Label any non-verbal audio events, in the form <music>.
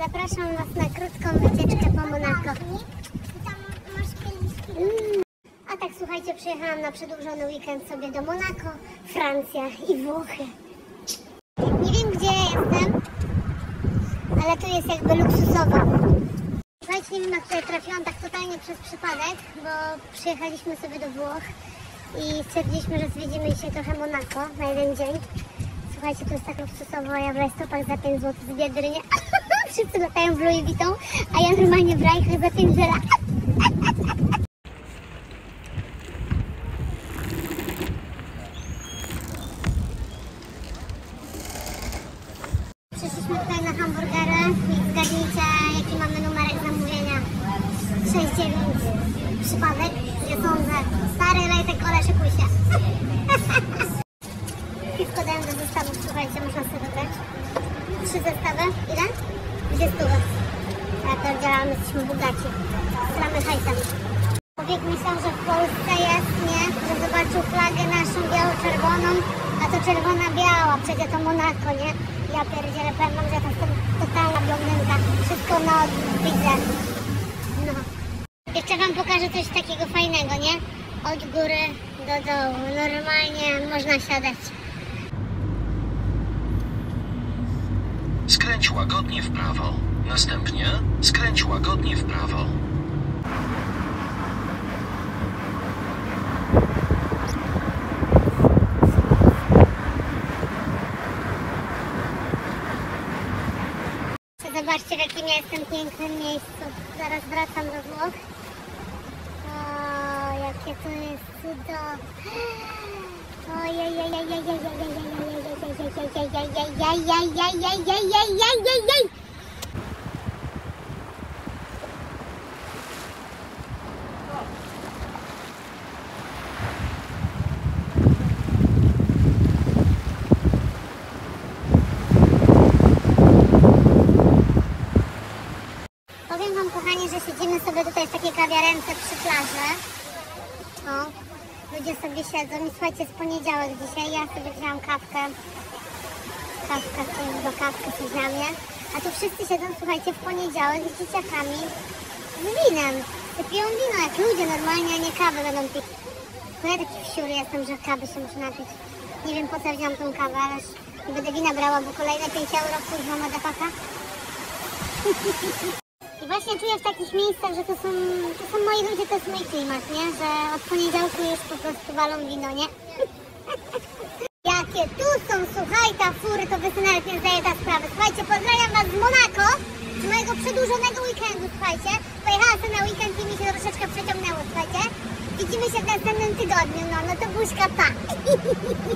Zapraszam Was na krótką wycieczkę po Monako. A tak słuchajcie, przyjechałam na przedłużony weekend sobie do Monako, Francja i Włochy. Nie wiem gdzie ja jestem, ale tu jest jakby luksusowo. Słuchajcie, nie wiem jak tutaj trafiłam tak totalnie przez przypadek, bo przyjechaliśmy sobie do Włoch i stwierdziliśmy, że zwiedzimy się trochę Monako na jeden dzień. Słuchajcie, tu jest tak luksusowo, ja w rajstopach za 5 zł z Biedry, nie? <laughs> Wszyscy latają w Louis Vuitton, a ja normalnie w rajkach za 5 zera. Przyszliśmy tutaj na hamburgery i zgadnijcie, jaki mamy numerek zamówienia. 69 przypadek, nie sądzę. Stary ale szykuj się. <laughs> Piwko dają do zestawów, słuchajcie, można sobie wybrać. Trzy zestawy, ile? Dwie stówy. Ja pierdzielam, jesteśmy bogaci. Stramy hajsem. Człowiek myślał, że w Polsce jest, nie? Że zobaczył flagę naszą biało-czerwoną, a to czerwona-biała, przecież to Monako, nie? Ja pierdzielę, powiem wam, że to jest totalna blondynka. Wszystko na widzę. No. Jeszcze wam pokażę coś takiego fajnego, nie? Od góry do dołu. Normalnie można siadać. Skręć łagodnie w prawo. Następnie skręć łagodnie w prawo. Zobaczcie, w jakim ja jestem pięknym miejscu. Zaraz wracam do Włoch. O, jakie to jest cudowne. Ojej, Powiem Wam, kochani, że siedzimy sobie tutaj w takiej kawiarence przy plaży. O, ludzie sobie siedzą i słuchajcie, jest poniedziałek dzisiaj. Ja sobie wziąłam kawkę. Bo kawkę sobie wziąłam, nie? A tu wszyscy siedzą, słuchajcie, w poniedziałek z dzieciakami z winem. Piją wino jak ludzie normalnie, a nie kawę będą pić. No ja taki wsiur jestem, że kawy się muszę napić. Nie wiem po co wziąłam tą kawę, ależ nie będę wina brała, bo kolejne 5 euro kurwa madafaka. I <laughs> właśnie czuję w takich miejscach, że to są, to są moi ludzie, to jest mój klimat, nie? Że od poniedziałku już po prostu walą wino, nie? <laughs> Jakie tu są, słuchaj, ta fury, to wy nawet nie zdajecie sprawy. Słuchajcie, pozdrawiam was z Monako, z mojego przedłużonego weekendu, słuchajcie. Pojechałam sobie na weekend i mi się troszeczkę przeciągnęło, słuchajcie. Widzimy się w następnym tygodniu, no, no to buźka, pa! <laughs>